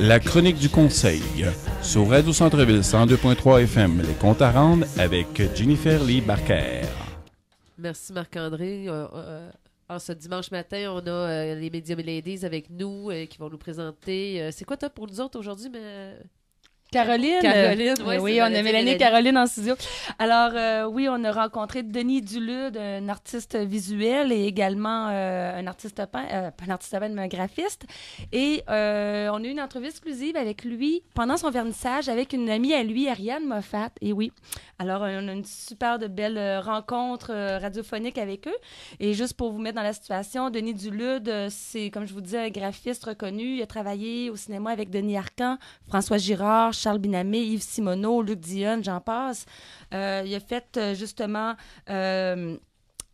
La chronique du conseil. Sur Radio Centre-Ville 102.3 FM, les comptes à rendre avec Jennifer Lee Barker. Merci Marc-André. Euh, euh, en ce dimanche matin, on a euh, les Medium Ladies avec nous euh, qui vont nous présenter. euh, c'est quoi toi pour nous autres aujourd'hui? Mais... Caroline. Oui, on a Mélanie et. Caroline en studio. Alors, euh, oui, on a rencontré Denis Dulude, un artiste visuel et également euh, un artiste peint, euh, pas un artiste peint, mais un graphiste. Et on a eu une entrevue exclusive avec lui pendant son vernissage avec une amie à lui, Ariane Moffat. Et oui, alors on a une super de belle rencontre radiophonique avec eux. Et juste pour vous mettre dans la situation, Denis Dulude, c'est, comme je vous disais, un graphiste reconnu. Il a travaillé au cinéma avec Denis Arcan, François Girard, Charles Binamé, Yves Simoneau, Luc Dionne, j'en passe. Euh, il a fait euh, justement euh,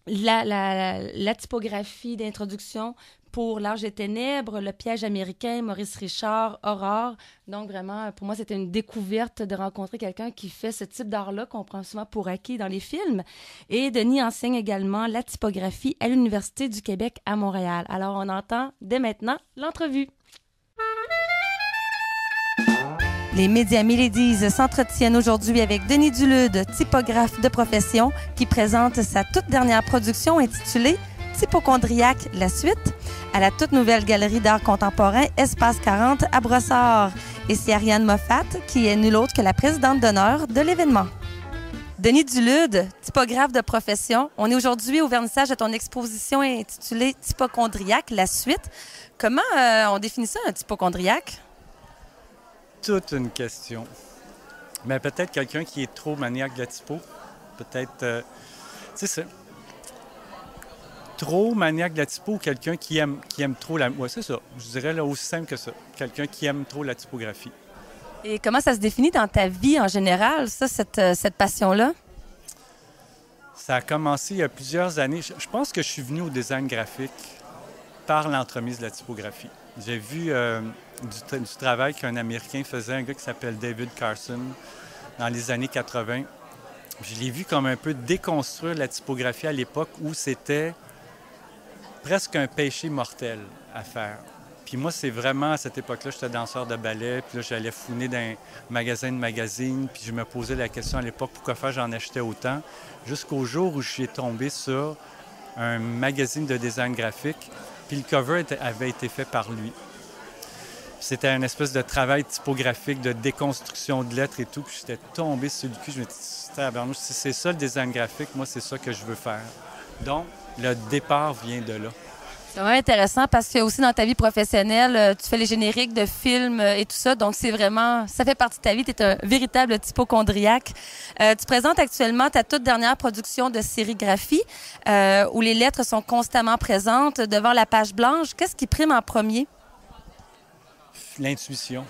la, la- typographie d'introduction pour L'Arche des Ténèbres, Le Piège américain, Maurice Richard, Aurore. Donc, vraiment, pour moi, c'était une découverte de rencontrer quelqu'un qui fait ce type d'art-là qu'on prend souvent pour acquis dans les films. Et Denis enseigne également la typographie à l'Université du Québec à Montréal. Alors, on entend dès maintenant l'entrevue. Les médias Ladies s'entretiennent aujourd'hui avec Denis Dulude, typographe de profession, qui présente sa toute dernière production intitulée Typochondriaque, la suite, à la toute nouvelle galerie d'art contemporain Espace 40 à Brossard. Et c'est Ariane Moffat, qui est nulle autre que la présidente d'honneur de l'événement. Denis Dulude, typographe de profession, on est aujourd'hui au vernissage de ton exposition intitulée Typochondriaque, la suite. Comment euh, on définit ça, un typochondriaque? Toute une question. Mais peut-être quelqu'un qui est trop maniaque de la typo. Peut-être. euh, tu sais, c'est. Trop maniaque de la typo ou quelqu'un qui aime, qui aime trop la. Ouais, c'est ça. Je dirais là, aussi simple que ça. Quelqu'un qui aime trop la typographie. Et comment ça se définit dans ta vie en général, ça, cette, euh, cette passion-là? Ça a commencé il y a plusieurs années. Je, je pense que je suis venu au design graphique par l'entremise de la typographie. J'ai vu euh, du, tra- du travail qu'un Américain faisait, un gars qui s'appelle David Carson, dans les années 80. Je l'ai vu comme un peu déconstruire la typographie à l'époque où c'était presque un péché mortel à faire. Puis moi, c'est vraiment à cette époque-là, j'étais danseur de ballet, puis là, j'allais fouiner dans un magasin de magazines, puis je me posais la question à l'époque pourquoi faire j'en achetais autant, jusqu'au jour où je tombé sur un magazine de design graphique, puis le cover avait été fait par lui. C'était un espèce de travail typographique, de déconstruction de lettres et tout, puis j'étais tombé sur le cul, je me Tabarnouche, si c'est ça le design graphique, moi, c'est ça que je veux faire. Donc, le départ vient de là. C'est vraiment intéressant parce que aussi dans ta vie professionnelle, euh, tu fais les génériques de films euh, et tout ça. Donc, c'est vraiment, ça fait partie de ta vie. Tu es un véritable typochondriaque. Euh, tu présentes actuellement ta toute dernière production de sérigraphie où les lettres sont constamment présentes devant la page blanche. Qu'est-ce qui prime en premier? L'intuition.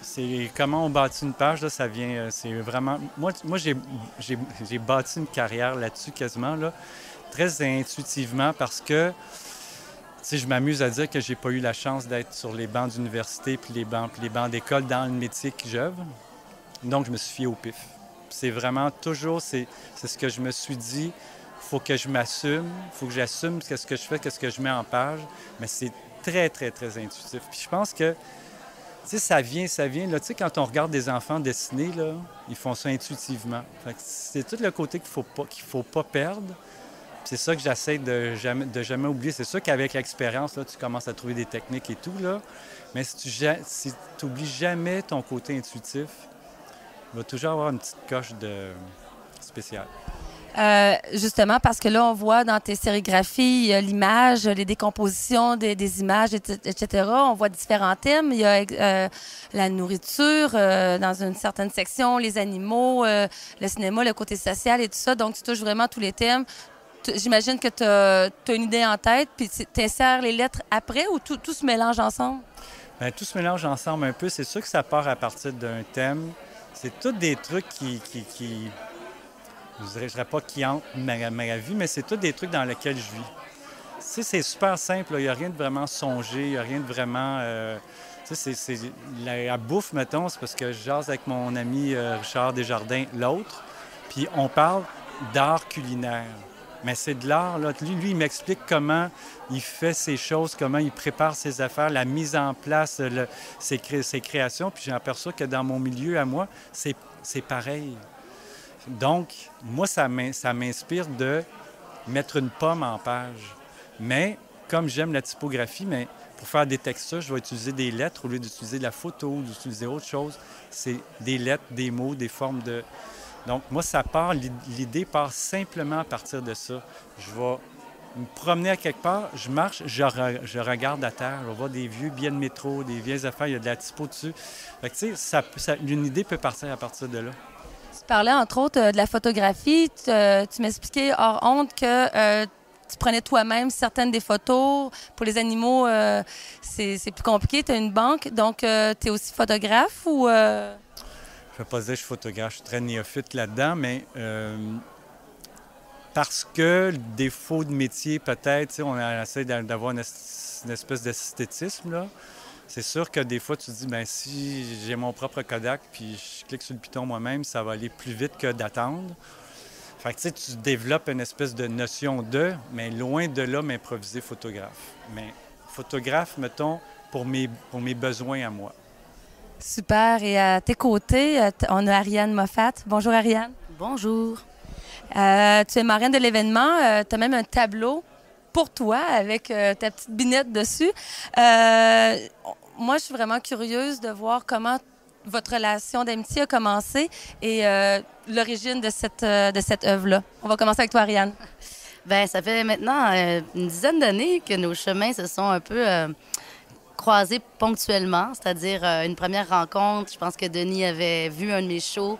C'est comment on bâtit une page, là, ça vient, c'est vraiment... Moi, moi j'ai bâti une carrière là-dessus quasiment, là, très intuitivement parce que, sais, je m'amuse à dire que j'ai pas eu la chance d'être sur les bancs d'université puis les bancs, les bancs d'école dans le métier que j'œuvre. Donc, je me suis fié au pif. C'est vraiment toujours, c'est, ce que je me suis dit, faut que je m'assume, faut que j'assume qu'est-ce que je fais, qu'est-ce que je mets en page, mais c'est très, très, très intuitif. Puis je pense que, tu sais, ça vient, ça vient. Là, tu sais, quand on regarde des enfants dessiner, là, ils font ça intuitivement. C'est tout le côté qu'il faut pas, qu'il faut pas perdre. C'est ça que j'essaie de jamais, de jamais oublier. C'est sûr qu'avec l'expérience, tu commences à trouver des techniques et tout, là. Mais si tu si n'oublies jamais ton côté intuitif, il va toujours avoir une petite coche de spéciale. Euh, justement, parce que là, on voit dans tes sérigraphies l'image, les décompositions des, images, et- etc. On voit différents thèmes. Il y a euh, la nourriture euh, dans une certaine section, les animaux, le cinéma, le côté social et tout ça. Donc, tu touches vraiment tous les thèmes. J'imagine que tu as, une idée en tête, puis tu insères les lettres après ou tout, se mélange ensemble? Bien, tout se mélange ensemble un peu. C'est sûr que ça part à partir d'un thème. C'est tous des trucs qui, je je dirais pas qui hantent ma, ma vie, mais c'est tous des trucs dans lesquels je vis. Tu sais, c'est super simple. Il n'y a rien de vraiment songé, il n'y a rien de vraiment... euh, Tu sais, c'est, la, bouffe, mettons, c'est parce que je avec mon ami euh, Richard Desjardins, l'autre, puis on parle d'art culinaire. Mais c'est de l'art, là. Lui, lui, il m'explique comment il fait ses choses, comment il prépare ses affaires, la mise en place, ses, cré- ses créations. Puis aperçu que dans mon milieu à moi, c'est, c'est pareil. Donc, moi, ça m'inspire de mettre une pomme en page. Mais comme j'aime la typographie, mais pour faire des textures, je vais utiliser des lettres au lieu d'utiliser de la photo ou d'utiliser autre chose. C'est des lettres, des mots, des formes de... Donc, moi, ça part, l'i- l'idée part simplement à partir de ça. Je vais me promener à quelque part, je marche, je, re- je regarde à terre, je vois des vieux billets de métro, des vieilles affaires, il y a de la typo dessus. Fait que, tu sais, ça, une idée peut partir à partir de là. Tu parlais entre autres euh, de la photographie. Tu, euh, tu m'expliquais hors honte que euh, tu prenais toi-même certaines des photos. Pour les animaux, c'est plus compliqué. Tu as une banque, donc tu es aussi photographe ou... Je ne vais pas dire que je suis photographe, je suis très néophyte là-dedans, mais euh, parce que le défaut de métier, peut-être, on essaie d'a- d'avoir une espèce d'esthétisme, là. C'est sûr que des fois, tu te dis, ben si j'ai mon propre Kodak, puis je clique sur le piton moi-même, ça va aller plus vite que d'attendre. Fait que, tu sais, tu développes une espèce de notion de, mais loin de là, m'improviser photographe. Mais photographe, mettons, pour mes, pour mes besoins à moi. Super. Et à tes côtés, euh, on a Ariane Moffat. Bonjour Ariane. Bonjour. Euh, tu es marraine de l'événement. tu as même un tableau pour toi avec euh, ta petite binette dessus. Euh, moi, je suis vraiment curieuse de voir comment votre relation d'amitié a commencé et euh, l'origine de cette, euh, de cette œuvre-là. On va commencer avec toi, Ariane. Ben, ça fait maintenant euh, une dizaine d'années que nos chemins se sont un peu euh, croisés ponctuellement, c'est-à-dire euh, une première rencontre. Je pense que Denis avait vu un de mes shows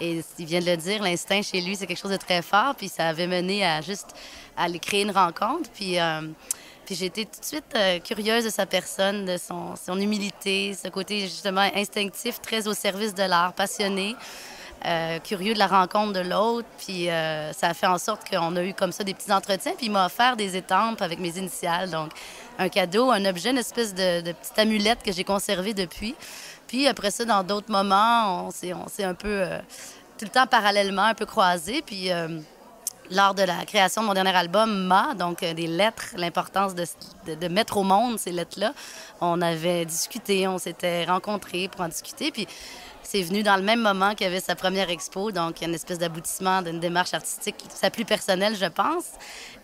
et il vient de le dire, l'instinct chez lui, c'est quelque chose de très fort. Puis ça avait mené à juste à aller créer une rencontre. Puis, euh, j'ai été tout de suite euh, curieuse de sa personne, de son, humilité, ce côté justement instinctif, très au service de l'art, passionné. Euh, curieux de la rencontre de l'autre. Puis ça a fait en sorte qu'on a eu comme ça des petits entretiens. Puis il m'a offert des étampes avec mes initiales. Donc un cadeau, un objet, une espèce de, petite amulette que j'ai conservée depuis. Puis après ça, dans d'autres moments, on s'est, un peu euh, tout le temps parallèlement, un peu croisés. Puis euh, lors de la création de mon dernier album, Ma, donc euh, des lettres, l'importance de, de, de mettre au monde ces lettres-là, on avait discuté, on s'était rencontrés pour en discuter. Puis c'est venu dans le même moment qu'il y avait sa première expo, donc il y a une espèce d'aboutissement d'une démarche artistique, sa plus personnelle, je pense.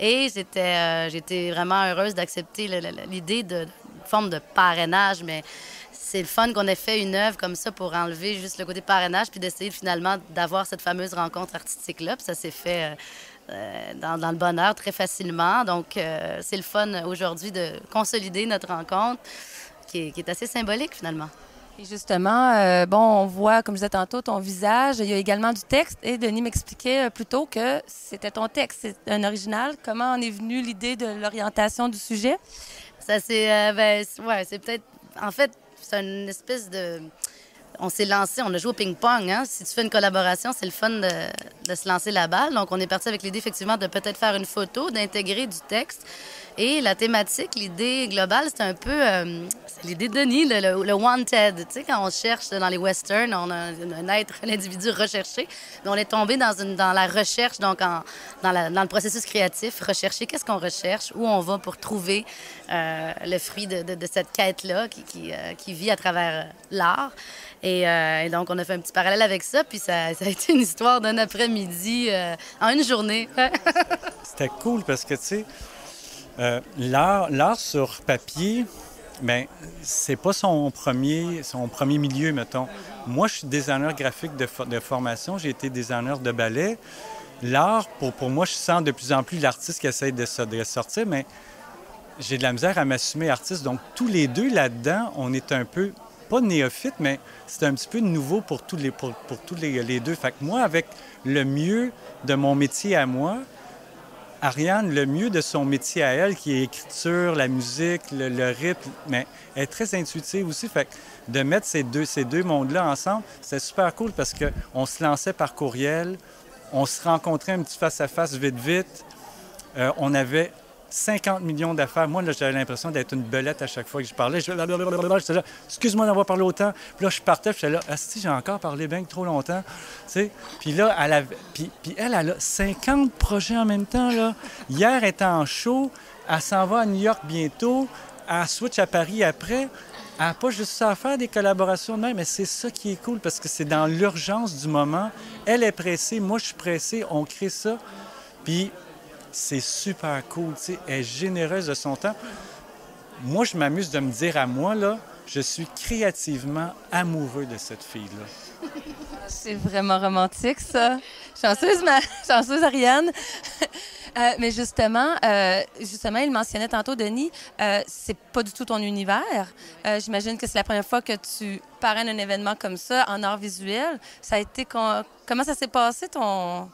Et j'étais, euh, vraiment heureuse d'accepter l'idée de, forme de parrainage, mais c'est le fun qu'on ait fait une œuvre comme ça pour enlever juste le côté parrainage, puis d'essayer finalement d'avoir cette fameuse rencontre artistique-là. Puis ça s'est fait euh, euh, dans, le bonheur très facilement. Donc c'est le fun aujourd'hui de consolider notre rencontre, qui est assez symbolique finalement. Et justement, euh, bon, on voit, comme je disais tantôt, ton visage. Il y a également du texte. Et Denis m'expliquait euh, plutôt que c'était ton texte, c'est un original. Comment en est venue l'idée de l'orientation du sujet? Ça, c'est. euh, ben, ouais, c'est peut-être. En fait, c'est une espèce de. On s'est lancé, on a joué au ping-pong. Hein? Si tu fais une collaboration, c'est le fun de, de se lancer la balle. Donc, on est parti avec l'idée, effectivement, de peut-être faire une photo, d'intégrer du texte. Et la thématique, l'idée globale, c'est un peu. euh, l'idée de Denis, le, le- wanted. Tu sais, quand on cherche dans les westerns, on a un, être, un individu recherché. Mais on est tombé dans, une, dans la recherche, donc dans, dans le processus créatif, rechercher qu'est-ce qu'on recherche, où on va pour trouver euh, le fruit de, de- cette quête-là qui, qui, euh, qui vit à travers l'art. Et, euh, et donc, on a fait un petit parallèle avec ça, puis ça, a été une histoire d'un après-midi euh, en une journée. C'était cool parce que, tu sais, euh, l'art, sur papier, ben, c'est pas son premier, son premier milieu, mettons. Moi, je suis designer graphique de, de formation, j'ai été designer de ballet. L'art, pour, pour moi, je sens de plus en plus l'artiste qui essaie de, se- de sortir, mais j'ai de la misère à m'assumer artiste. Donc, tous les deux là-dedans, on est un peu, pas néophyte, mais c'est un petit peu nouveau pour tous les, pour, pour tous les, les deux. Fait que moi, avec le mieux de mon métier à moi, Ariane, le mieux de son métier à elle, qui est l'écriture, la musique, le, rythme, mais elle est très intuitive aussi. Fait de mettre ces deux, ces deux mondes-là ensemble, c'était super cool parce qu'on se lançait par courriel, on se rencontrait un petit face-à-face vite, vite. Euh, on avait 50 millions d'affaires. Moi, j'avais l'impression d'être une belette à chaque fois que je parlais. Je j'étais là, excuse-moi d'avoir parlé autant. Puis là, je partais, puis j'étais là, ah, si, j'ai encore parlé bien que trop longtemps. Puis là, elle, avait- puis, puis elle, a 50 projets en même temps. Là. Hier, elle était en show. Elle s'en va à New York bientôt. Elle switch à Paris après. Elle n'a pas juste à faire, des collaborations de même, mais c'est ça qui est cool parce que c'est dans l'urgence du moment. Elle est pressée, moi je suis pressé, on crée ça. Puis c'est super cool, tu sais, elle est généreuse de son temps. Moi, je m'amuse de me dire à moi, là, je suis créativement amoureux de cette fille-là. C'est vraiment romantique, ça. Chanceuse, ma... Chanceuse Ariane. Euh, mais justement, euh, justement, il mentionnait tantôt, Denis, euh, c'est pas du tout ton univers. Euh, J'imagine que c'est la première fois que tu parraines un événement comme ça en art visuel. Ça a été comment ça s'est passé ton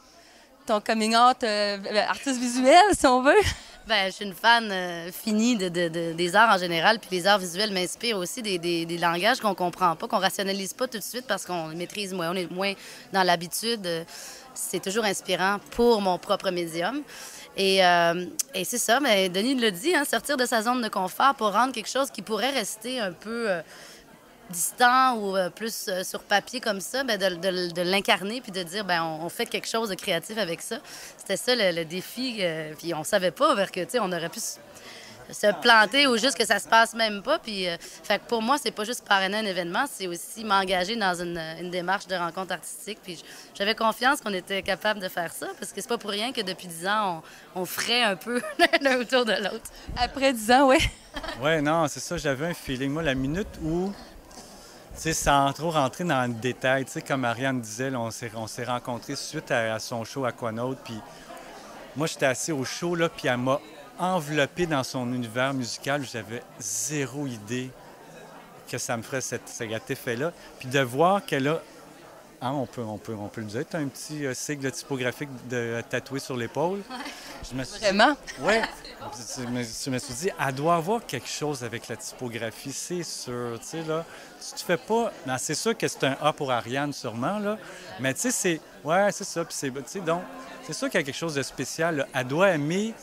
ton coming out euh, artiste visuel, si on veut? Ben, je suis une fan euh, finie de, de- de- des arts en général, puis les arts visuels m'inspirent aussi des, langages qu'on comprend pas, qu'on rationalise pas tout de suite parce qu'on maîtrise moins, on est moins dans l'habitude. Euh, C'est toujours inspirant pour mon propre médium. Et, euh, c'est ça, mais Denis l'a dit, hein, sortir de sa zone de confort pour rendre quelque chose qui pourrait rester un peu euh, distant ou euh, plus euh, sur papier comme ça, ben, de, de- de l'incarner puis de dire ben on, on fait quelque chose de créatif avec ça. C'était ça le, le défi. euh, puis on savait pas vers que tu sais on aurait pu se, se planter ou juste que ça se passe même pas. Puis euh, fait que pour moi c'est pas juste parrainer un événement, c'est aussi m'engager dans une, une démarche de rencontre artistique. Puis j'avais confiance qu'on était capable de faire ça parce que c'est pas pour rien que depuis dix ans on, on ferait un peu l'un autour de l'autre. Après 10 ans, oui. Ouais, non, c'est ça, j'avais un feeling. Moi, la minute où, sais, sans trop rentrer dans le détail, comme Ariane disait, on s'est on s'est rencontrés suite à, son show Aquanaut, puis moi, j'étais assis au show, puis elle m'a enveloppé dans son univers musical. J'avais zéro idée que ça me ferait cette- cet effet-là. Puis de voir qu'elle a, hein, on, peut, on, peut, on peut le dire, t'as un petit euh, sigle typographique de, tatoué sur l'épaule. Je me suis dit, Vraiment. oui. Je me, je me suis dit, elle doit avoir quelque chose avec la typographie, c'est sûr. Tu sais, là, si tu fais pas. non, c'est sûr que c'est un A pour Ariane, sûrement, là. Mais tu sais, c'est. Ouais, c'est ça. Puis c'est. Tu sais, donc, c'est sûr qu'il y a quelque chose de spécial. là. Elle doit aimer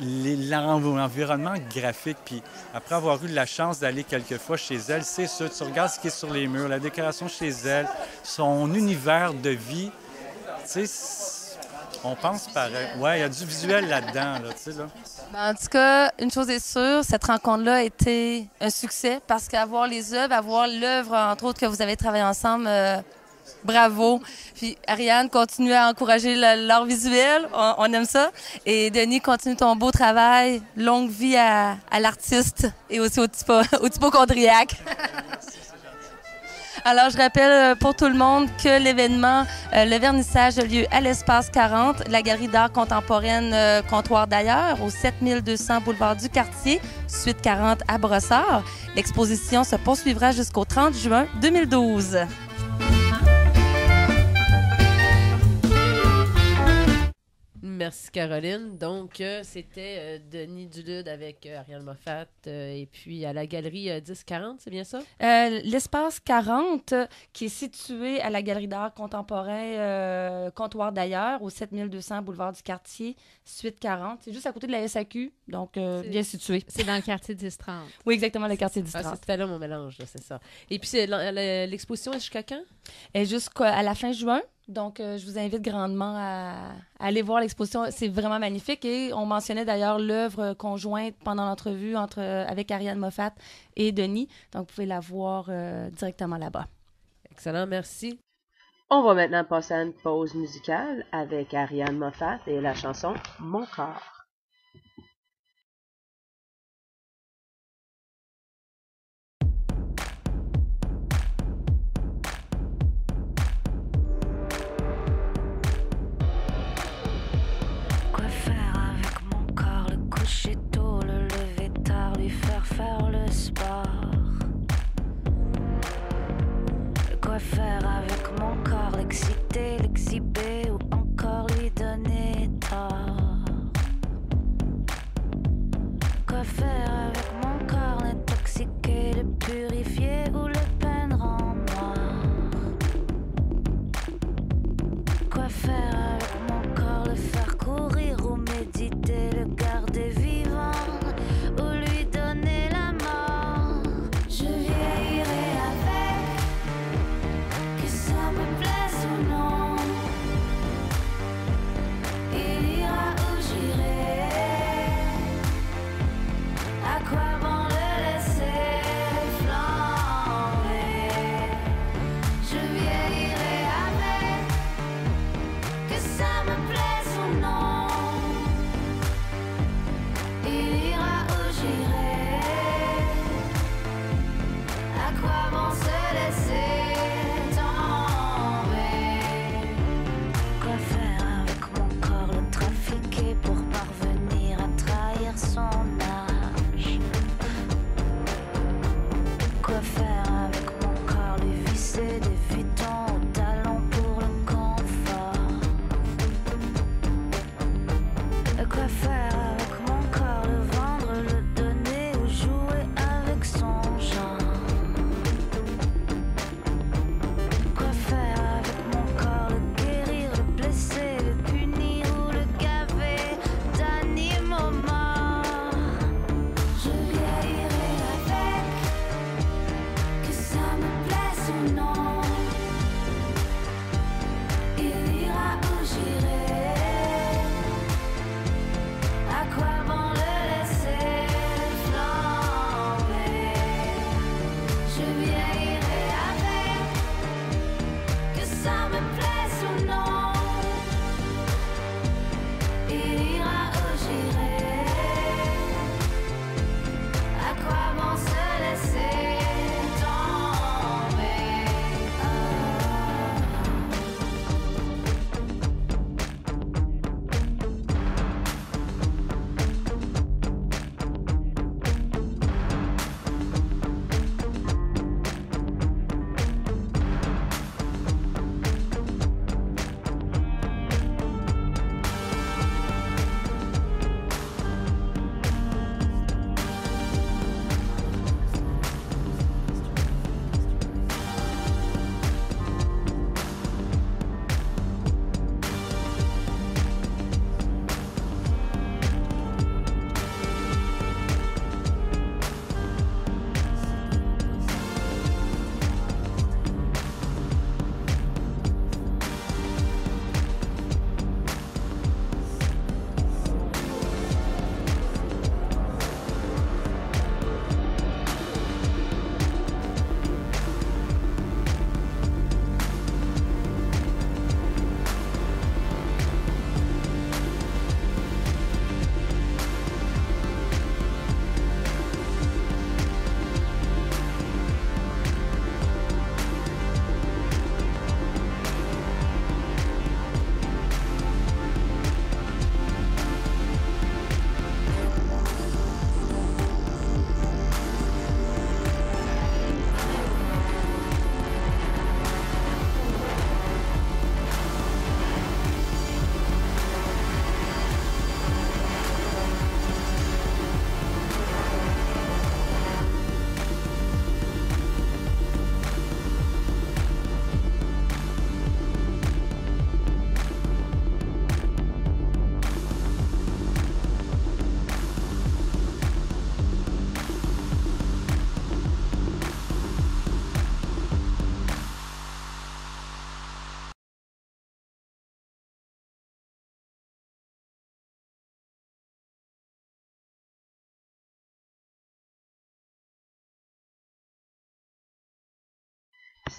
l'environnement graphique. Puis après avoir eu la chance d'aller quelques fois chez elle, c'est sûr, tu regardes ce qui est sur les murs, la décoration chez elle, son univers de vie. Tu sais, on pense pareil. Ouais, il y a du visuel là-dedans, là, tu sais, là. Ben, en tout cas, une chose est sûre, cette rencontre-là a été un succès parce qu'avoir les œuvres, avoir l'œuvre, entre autres, que vous avez travaillé ensemble, euh, bravo. Puis Ariane, continue à encourager l'art visuel, on, aime ça. Et Denis, continue ton beau travail. Longue vie à, l'artiste et aussi au, typo, au. Alors, je rappelle euh, pour tout le monde que l'événement, euh, le vernissage a lieu à l'Espace 40, la Galerie d'art contemporaine euh, Comptoir d'ailleurs, au 7200 boulevard du Quartier, suite 40 à Brossard. L'exposition se poursuivra jusqu'au 30 juin 2012. Merci Caroline. Donc, euh, c'était euh, Denis Dulude avec euh, Ariane Moffat euh, et puis à la galerie euh, 1040, c'est bien ça? Euh, L'espace 40, euh, qui est situé à la Galerie d'art contemporain euh, Comptoir d'ailleurs, au 7200 boulevard du Quartier, suite 40. C'est juste à côté de la SAQ, donc euh, C'est- bien situé. C'est dans le quartier 10-30. Oui, exactement, le quartier du Ah, 30. c'était là mon mélange, c'est ça. Et puis, l'exposition est jusqu'à quand? Et jusqu'à la fin juin. Donc, euh, je vous invite grandement à, à aller voir l'exposition. C'est vraiment magnifique. Et on mentionnait d'ailleurs l'œuvre conjointe pendant l'entrevue entre euh, avec Ariane Moffat et Denis. Donc, vous pouvez la voir euh, directement là-bas. Excellent, merci. On va maintenant passer à une pause musicale avec Ariane Moffat et la chanson Mon corps. Faire le sport. Quoi faire avec mon corps, l'exciter,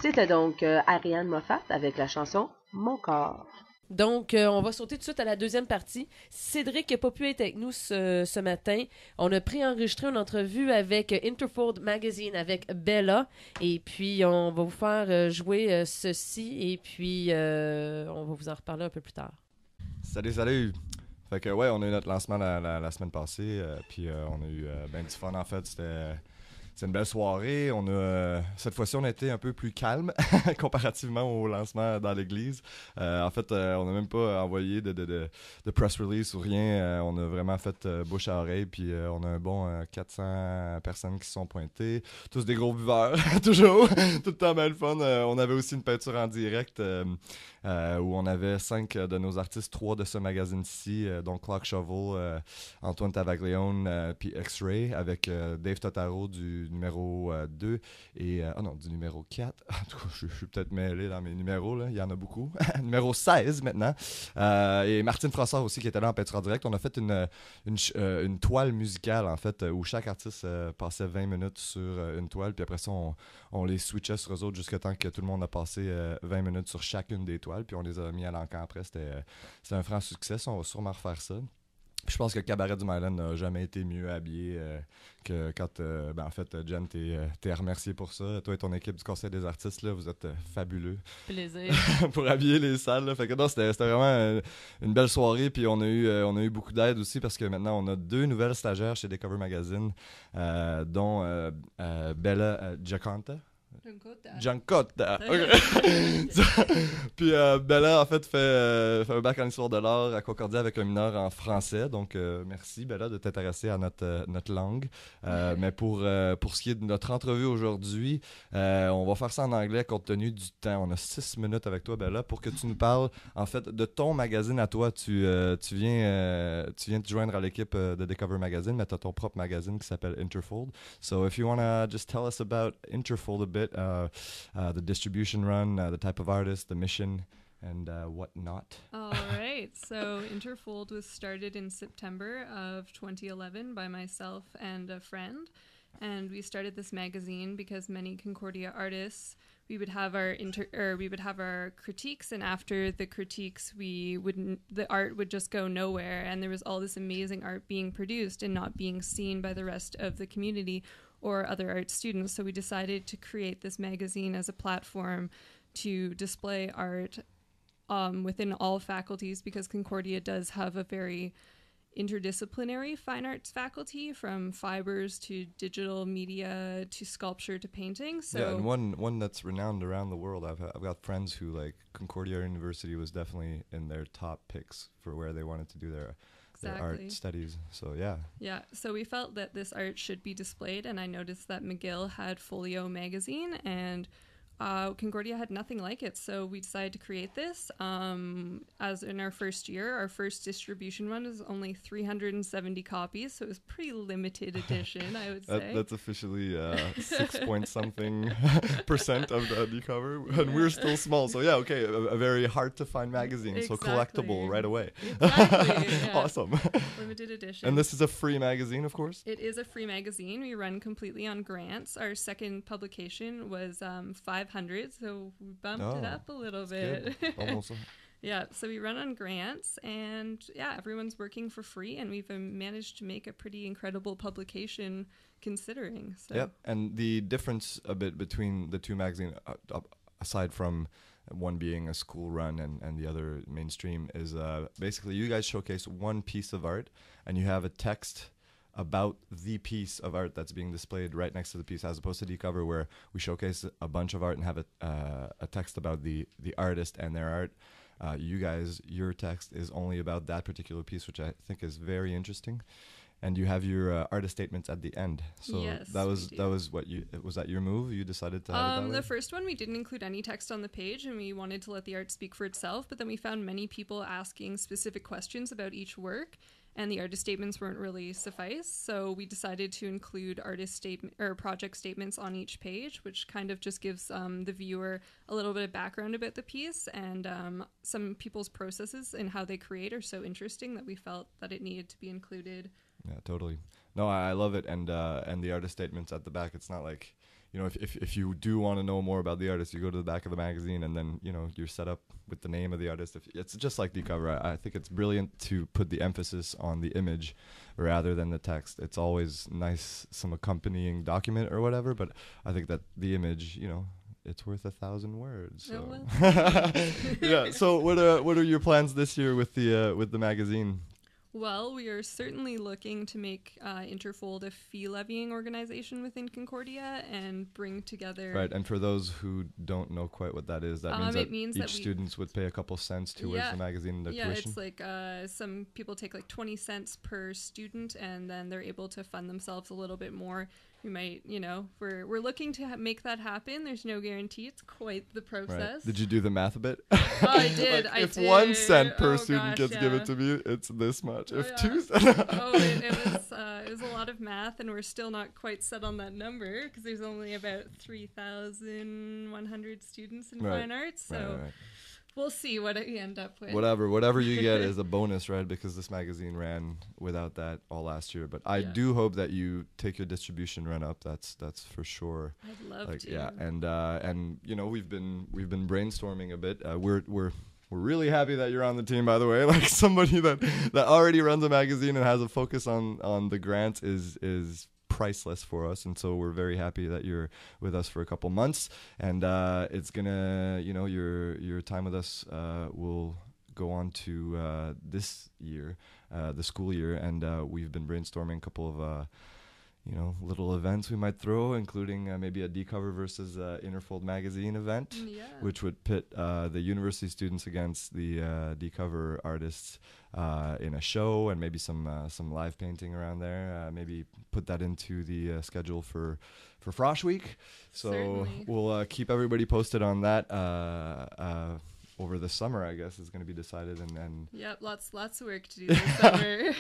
C'était donc euh, Ariane Moffat avec la chanson Mon corps. Donc, euh, on va sauter tout de suite à la deuxième partie. Cédric n'a pas pu être avec nous ce, ce matin. On a préenregistré une entrevue avec Interfold Magazine, avec Bella. Et puis, on va vous faire euh, jouer euh, ceci. Et puis, euh, on va vous en reparler un peu plus tard. Salut, salut! Fait que ouais, on a eu notre lancement la, la- la semaine passée, euh, puis euh, on a eu euh, ben du fun en fait. C'était c'était une belle soirée. On a euh, cette fois-ci, on a été un peu plus calme comparativement au lancement dans l'église. Euh, en fait, euh, on n'a même pas envoyé de, press release ou rien. On a vraiment fait bouche à oreille, puis on a un bon euh, 400 personnes qui se sont pointées. Tous des gros buveurs, toujours. Tout le temps le fun. On avait aussi une peinture en direct. où on avait cinq de nos artistes, trois de ce magazine-ci, dont Clock Shovel, Antoine Tavaglione, puis X-Ray, avec Dave Totaro du numéro euh, 2 et... euh, Ah non, du numéro 4. En tout cas, je, suis peut-être mêlé dans mes numéros, là. il y en a beaucoup. numéro 16 maintenant. Euh, et Martine Frossard aussi, qui était là en peinture direct. On a fait une, une, euh, toile musicale, en fait, euh, où chaque artiste euh, passait 20 minutes sur euh, une toile, puis après ça, on, on les switchait sur eux autres jusqu'à temps que tout le monde a passé euh, 20 minutes sur chacune des toiles, puis on les a mis à l'encan après. C'était euh, un franc succès. On va sûrement refaire ça. Je pense que le Cabaret du Myland n'a jamais été mieux habillé euh, que quand, euh, ben, en fait, Jen, t'es euh, t'es remercié pour ça. Toi et ton équipe du Conseil des artistes, là, vous êtes euh, fabuleux Plaisir. pour habiller les salles. là. Fait que non, c'était vraiment une belle soirée. Puis on a eu, on a eu beaucoup d'aide aussi parce que maintenant on a deux nouvelles stagiaires chez Discover Magazine, dont Bella Giaconta. Giancotta. ok. Puis euh, Bella, en fait, fait, euh, fait un bac en histoire de l'art à Concordia avec un mineur en français. Donc, euh, merci, Bella, de t'intéresser à notre, notre langue. Mais pour, pour ce qui est de notre entrevue aujourd'hui, on va faire ça en anglais compte tenu du temps. On a six minutes avec toi, Bella, pour que tu nous parles, en fait, de ton magazine à toi. Tu, tu, viens, tu viens te joindre à l'équipe de Discover Magazine, mais tu as ton propre magazine qui s'appelle Interfold. So, if you want to just tell us about Interfold a bit, uh, uh, the distribution run, uh, the type of artist, the mission, and uh, whatnot. All right. So Interfold was started in September of 2011 by myself and a friend. And we started this magazine because many Concordia artists, we would have our inter or we would have our critiques and after the critiques we wouldn't the art would just go nowhere and there was all this amazing art being produced and not being seen by the rest of the community or other art students. So we decided to create this magazine as a platform to display art um, within all faculties because Concordia does have a very interdisciplinary fine arts faculty from fibers to digital media to sculpture to painting. So yeah, and one one that's renowned around the world. I've I've got friends who like Concordia University was definitely in their top picks for where they wanted to do their their art studies. So yeah, Yeah, so we felt that this art should be displayed, and I noticed that McGill had Folio magazine, and uh, Concordia had nothing like it. So we decided to create this. Um, as in our first year, our first distribution run is only 370 copies, so it was pretty limited edition, I would say. that's officially uh, six point something percent of the, the cover, and we're still small. So yeah, okay, a, a very hard to find magazine, so collectible right away. Exactly, yeah. awesome. limited edition. and this is a free magazine, of course. It is a free magazine. We run completely on grants. Our second publication was um, 500, so we bumped it Oh, up a little bit. Almost. yeah, so we run on grants, and yeah, everyone's working for free, and we've um, managed to make a pretty incredible publication considering. So Yep. And the difference a bit between the two magazines, uh, uh, aside from one being a school run and, and the other mainstream, is uh, basically you guys showcase one piece of art and you have a text about the piece of art that's being displayed right next to the piece, as opposed to the cover where we showcase a bunch of art and have a, uh, a text about the, the artist and their art. Uh, you guys, your text is only about that particular piece, which I think is very interesting. And you have your uh, artist statements at the end. So Yes, that was that was what you was that your move? You decided to have it Um, that way? the first one, we didn't include any text on the page, and we wanted to let the art speak for itself. But then we found many people asking specific questions about each work, and the artist statements weren't really suffice. So we decided to include artist statement or project statements on each page, which kind of just gives um, the viewer a little bit of background about the piece and um, some people's processes and how they create are so interesting that we felt that it needed to be included. Yeah, totally. No, I, I love it, and uh, and the artist statements at the back. It's not like you know, if, if, if you do want to know more about the artist, you go to the back of the magazine and then, you know, you're set up with the name of the artist. If, it's just like the cover. I, I think it's brilliant to put the emphasis on the image rather than the text. It's always nice, some accompanying document or whatever, but I think that the image, you know, it's worth a thousand words. So. yeah. So what are what are your plans this year with the uh, with the magazine? Well, we are certainly looking to make uh, Interfold a fee levying organization within Concordia and bring together. Right, and for those who don't know quite what that is, that Um, means that means each that we- students would pay a couple cents towards Yeah. the magazine and their yeah, tuition. it's like uh, some people take like 20 cents per student and then they're able to fund themselves a little bit more. We might, you know, we're, we're looking to ha- make that happen. There's no guarantee. It's quite the Right. process. Did you do the math a bit? Oh, I did, I if one did. cent per Oh, student gosh, gets given to me, it's this much. Oh, if yeah. two cents. oh, it, it was uh, it was a lot of math, and we're still not quite set on that number because there's only about three thousand one hundred students in Right. fine arts. So Right, right, right. We'll see what we end up with. whatever whatever you get is a bonus right because this magazine ran without that all last year but i Yeah. do hope that you take your distribution run up that's that's for sure I'd love like to. yeah and uh and you know we've been we've been brainstorming a bit uh, we're we're we're really happy that you're on the team by the way like somebody that that already runs a magazine and has a focus on on the grants is is priceless for us and so we're very happy that you're with us for a couple months. And uh it's gonna you know your your time with us uh will go on to uh this year uh the school year. And uh we've been brainstorming a couple of you know, little events we might throw, including uh, maybe a D cover versus uh, Interfold magazine event, Mm, Yeah. which would pit uh, the university students against the uh, D cover artists uh, in a show and maybe some uh, some live painting around there. Uh, maybe put that into the uh, schedule for for Frosh Week. So Certainly. we'll uh, keep everybody posted on that. Over the summer, I guess, is going to be decided, and then. Yep, lots lots of work to do this summer.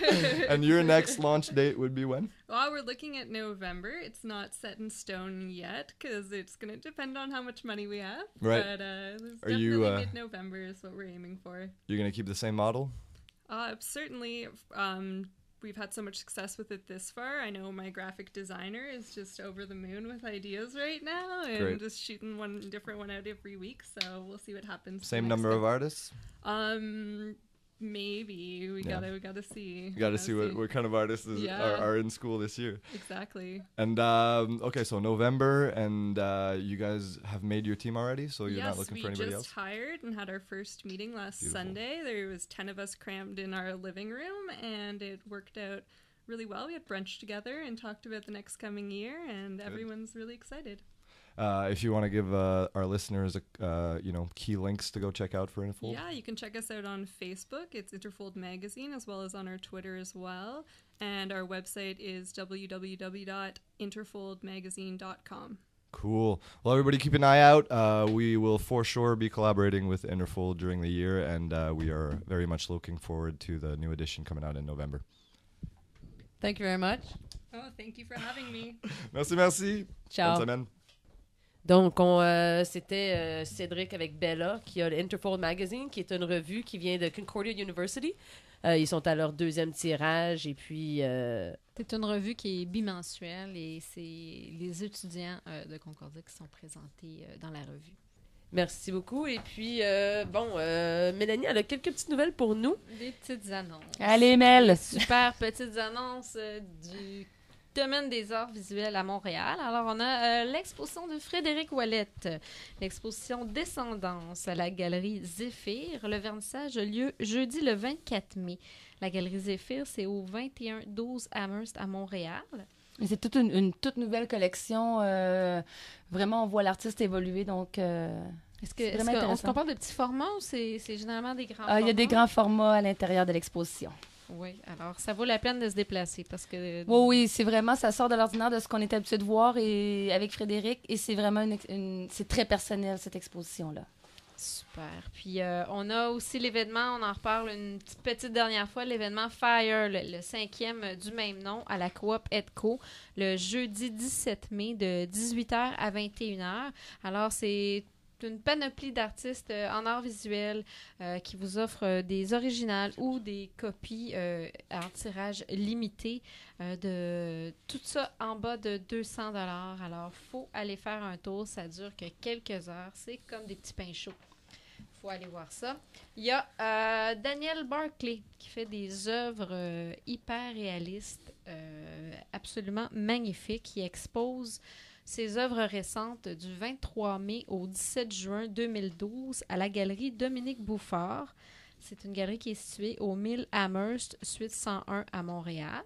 and your next launch date would be when? Well, we're looking at November. It's not set in stone yet because it's going to depend on how much money we have. Right. But uh, Are you, definitely uh, mid-November is what we're aiming for. You're going to keep the same model. Uh, certainly, um, we've had so much success with it this far. I know my graphic designer is just over the moon with ideas right now and Great. just shooting one different one out every week. So we'll see what happens. Same number of artists. Um, maybe we Yeah. gotta we gotta see. You to Gotta see what, what kind of artists is, Yeah. are, are in school this year. Exactly. And um, okay, so November, and uh, you guys have made your team already, so you're yes, not looking for anybody just else. hired and had our first meeting last Beautiful. Sunday. There was ten of us crammed in our living room, and it worked out really well. We had brunch together and talked about the next coming year, and everyone's really excited. Uh, if you want to give uh, our listeners, a, uh, you know, key links to go check out for Infold. Yeah, you can check us out on Facebook. It's Interfold Magazine, as well as on our Twitter as well. And our website is www.interfoldmagazine.com. Cool. Well, everybody, keep an eye out. Uh, we will for sure be collaborating with Interfold during the year, and uh, we are very much looking forward to the new edition coming out in November. Thank you very much. Oh, thank you for having me. Merci, merci. Ciao. Donc, on, euh, c'était euh, Cédric avec Bella, qui a l'Interfold Magazine, qui est une revue qui vient de Concordia University. Euh, ils sont à leur deuxième tirage, et puis... euh, C'est une revue qui est bimensuelle et c'est les étudiants euh, de Concordia qui sont présentés euh, dans la revue. merci beaucoup. Et puis, euh, bon, euh, Mélanie, elle a quelques petites nouvelles pour nous. Des petites annonces. Allez, Mel. Super petites annonces euh, du domaine des arts visuels à Montréal. Alors, on a euh, l'exposition de Frédéric Ouellette, l'exposition Descendance à la galerie Zéphyr. Le vernissage a lieu jeudi le 24 mai. La galerie Zéphyr, c'est au 21-12 Amherst à Montréal. C'est toute une, une toute nouvelle collection. euh, vraiment, on voit l'artiste évoluer. Donc, euh, Est-ce qu'on se compare de petits formats ou c'est généralement des grands Ah, Il y a des formats? grands formats à l'intérieur de l'exposition. Oui, alors ça vaut la peine de se déplacer parce que... Oui, oui, c'est vraiment, ça sort de l'ordinaire de ce qu'on est habitué de voir et avec Frédéric. Et c'est vraiment une, c'est très personnel, cette exposition-là. Super. Puis euh, on a aussi l'événement, on en reparle une petite, petite dernière fois, l'événement Fire, le, le cinquième euh, du même nom à la coop Edco, le jeudi 17 mai de 18h à 21h. Alors c'est une panoplie d'artistes euh, en art visuel euh, qui vous offrent euh, des originales ou des copies en tirage limité de tout ça en bas de 200 dollars. Alors, faut aller faire un tour. Ça dure que quelques heures. C'est comme des petits pains chauds. faut aller voir ça. Il y a Daniel Barclay qui fait des œuvres hyper réalistes, absolument magnifiques, qui expose ses œuvres récentes du 23 mai au 17 juin 2012 à la galerie Dominique Bouffard. C'est une galerie qui est située au 1000 Amherst, suite 101 à Montréal.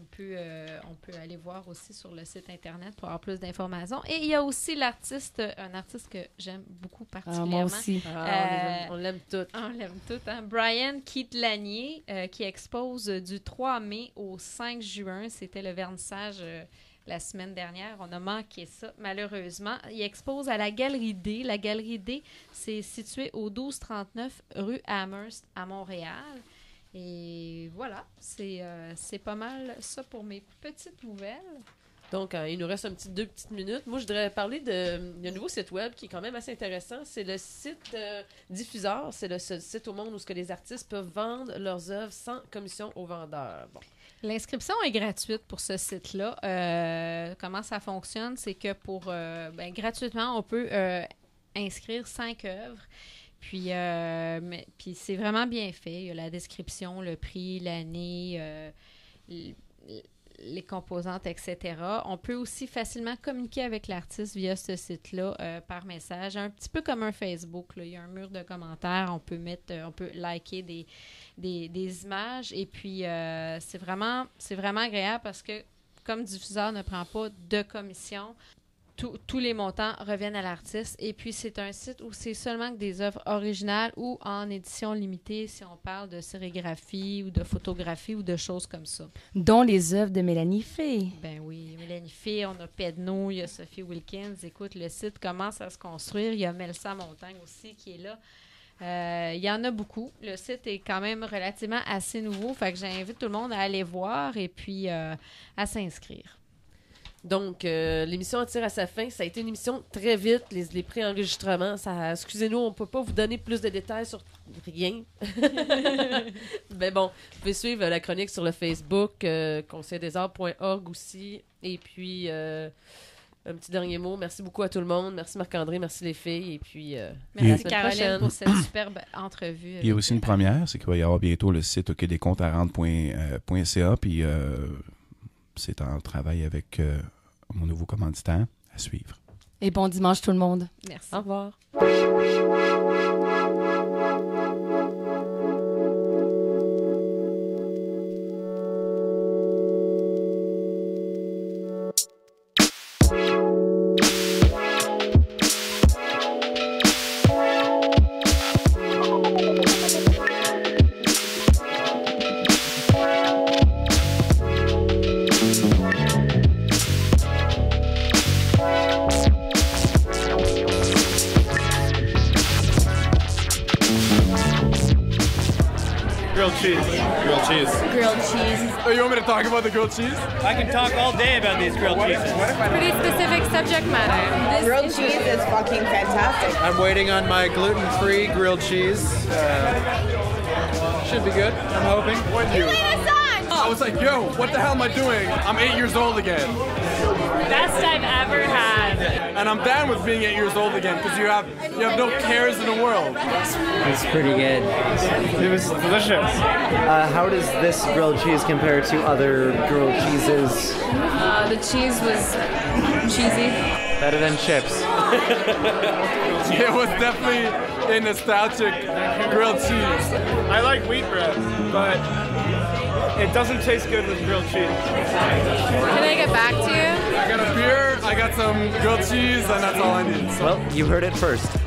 On peut, euh, on peut aller voir aussi sur le site internet pour avoir plus d'informations. Et il y a aussi l'artiste, un artiste que j'aime beaucoup particulièrement. aussi. Ah, on Euh, les aime- on l'aime tout. on l'aime tout, hein? Brian Keith Lanier, euh, qui expose du 3 mai au 5 juin. C'était le vernissage euh, la semaine dernière. On a manqué ça, malheureusement. Il expose à la Galerie D. La Galerie D, c'est situé au 1239 rue Amherst à Montréal. Et voilà, c'est euh, c'est pas mal ça pour mes petites nouvelles. Donc, euh, il nous reste deux petites minutes. Moi, je voudrais parler d'un nouveau site web qui est quand même assez intéressant. C'est le site euh, Diffuseur. C'est le seul site au monde où ce que les artistes peuvent vendre leurs œuvres sans commission aux vendeurs. Bon. L'inscription est gratuite pour ce site-là. Euh, comment ça fonctionne? C'est que pour euh, ben, gratuitement, on peut euh, inscrire cinq œuvres. Puis, puis c'est vraiment bien fait. Il y a la description, le prix, l'année, les composantes, etc. On peut aussi facilement communiquer avec l'artiste via ce site-là euh, par message, un petit peu comme un Facebook. Il y a un mur de commentaires, on peut mettre, euh, on peut liker des, images et puis euh, c'est vraiment, agréable parce que comme diffuseur ne prend pas de commission, tous- tous les montants reviennent à l'artiste. Et puis, c'est un site où c'est seulement que des œuvres originales ou en édition limitée, si on parle de sérigraphie ou de photographie ou de choses comme ça. Dont les œuvres de Mélanie Fay. Ben oui, Mélanie Fay, on a Pedno, il y a Sophie Wilkins. Écoute, le site commence à se construire. Il y a Melsa Montagne aussi qui est là. Euh, il y en a beaucoup. Le site est quand même relativement assez nouveau. Fait que j'invite tout le monde à aller voir et puis euh, à s'inscrire. Donc, euh, l'émission tire à sa fin. Ça a été une émission très vite, les, les pré-enregistrements. Ça, excusez-nous, on peut pas vous donner plus de détails sur rien. Mais bon, vous pouvez suivre la chronique sur le Facebook, euh, conseildesarts.org aussi. Et puis, euh, un petit dernier mot. Merci beaucoup à tout le monde. Merci Marc-André, merci les filles. Et puis, euh, à la Merci Caroline prochaine. pour cette superbe entrevue. Il y a aussi une première, c'est qu'il va y avoir bientôt le site ok des comptes à rendre.ca, puis euh, c'est en travail avec euh, mon nouveau commanditaire à suivre. Et bon dimanche tout le monde. Merci. Au revoir. Grilled cheese. Grilled cheese. Grilled cheese. Oh, you want me to talk about the grilled cheese? I can talk all day about these grilled cheeses. Pretty specific subject matter. This grilled cheese is fucking fantastic. I'm waiting on my gluten-free grilled cheese. Uh, should be good. I'm hoping. When you? I was like, yo, what the hell am I doing? I'm eight years old again. Best I've ever had. And I'm down with being eight years old again because you have you have no cares in the world. It's pretty good. It was delicious. Uh, how does this grilled cheese compare to other grilled cheeses? Uh, the cheese was cheesy. Better than chips. it was definitely a nostalgic grilled cheese. I like wheat bread, but it doesn't taste good with grilled cheese. Can I get back to you? I got a beer, I got some grilled cheese, and that's all I need. Well, you heard it first.